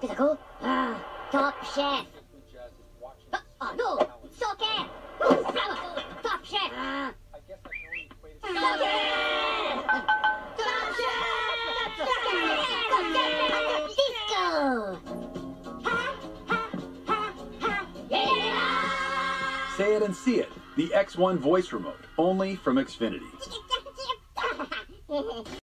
Physical. Ah, top chef. Ah, Oh, no. Soccer. Top chef. Ah. Top chef. Disco. Say it and see it. The X1 voice remote, only from Xfinity.